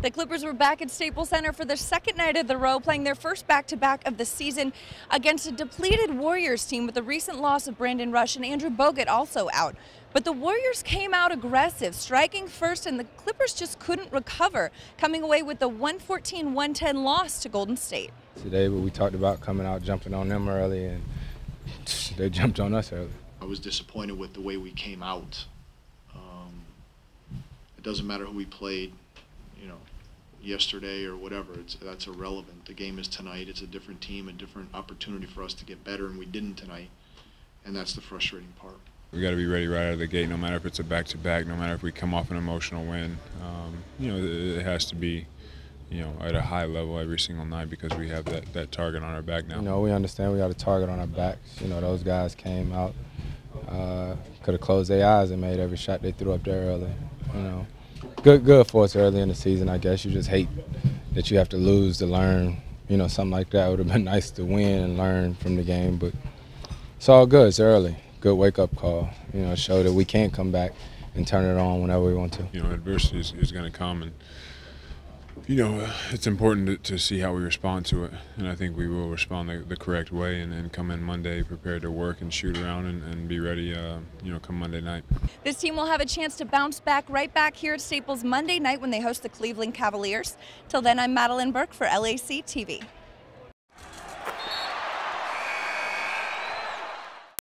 The Clippers were back at Staples Center for the second night of the row, playing their first back-to-back -back of the season against a depleted Warriors team with the recent loss of Brandon Rush and Andrew Bogut also out. But the Warriors came out aggressive, striking first, and the Clippers just couldn't recover, coming away with the 114-110 loss to Golden State. Today, but we talked about coming out, jumping on them early, and they jumped on us early. I was disappointed with the way we came out. Um, it doesn't matter who we played, you know, yesterday or whatever. It's that's irrelevant. The game is tonight. It's a different team, a different opportunity for us to get better, and we didn't tonight, and that's the frustrating part. We got to be ready right out of the gate, no matter if it's a back-to-back, no matter if we come off an emotional win. Um, you know, it has to be, you know, at a high level every single night because we have that, that target on our back now. You know, we understand we got a target on our backs. You know, those guys came out, uh, could have closed their eyes and made every shot they threw up there early. You know, good, good for us early in the season. I guess you just hate that you have to lose to learn. You know, something like that would have been nice to win and learn from the game, but it's all good. It's early good wake up call. You know, show that we can come back and turn it on whenever we want to. You know, adversity is, is going to come, and you know, it's important to, to, see how we respond to it. And I think we will respond the, the correct way and, and, come in Monday prepared to work and shoot around and, and be ready, uh, you know, come Monday night. This team will have a chance to bounce back right back here at Staples Monday night when they host the Cleveland Cavaliers. Till then, I'm Madeline Burke for LAC TV.